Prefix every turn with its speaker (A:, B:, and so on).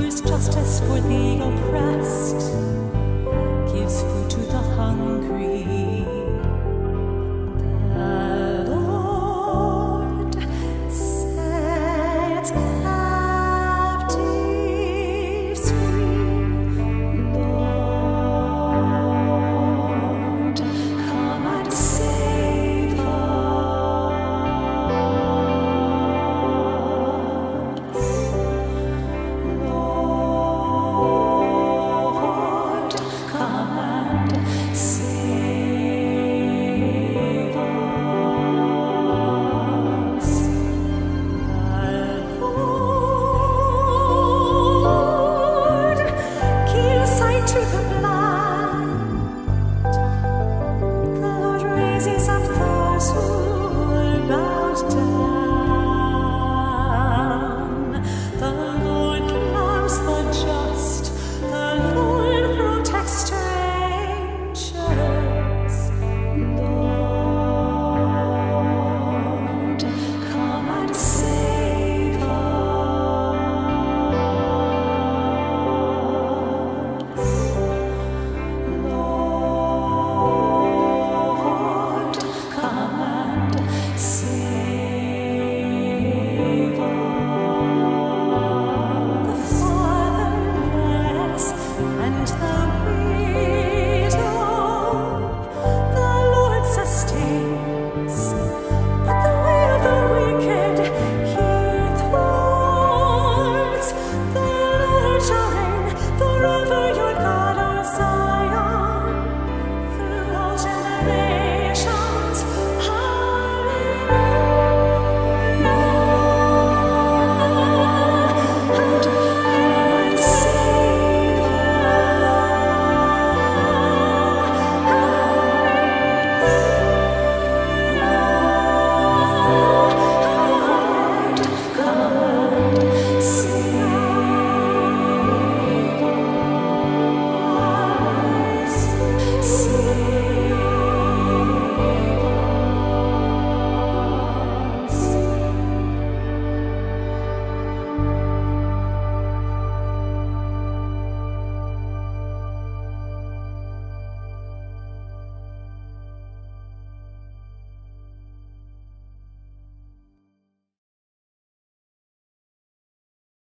A: ensures justice for the oppressed, gives food to the hungry.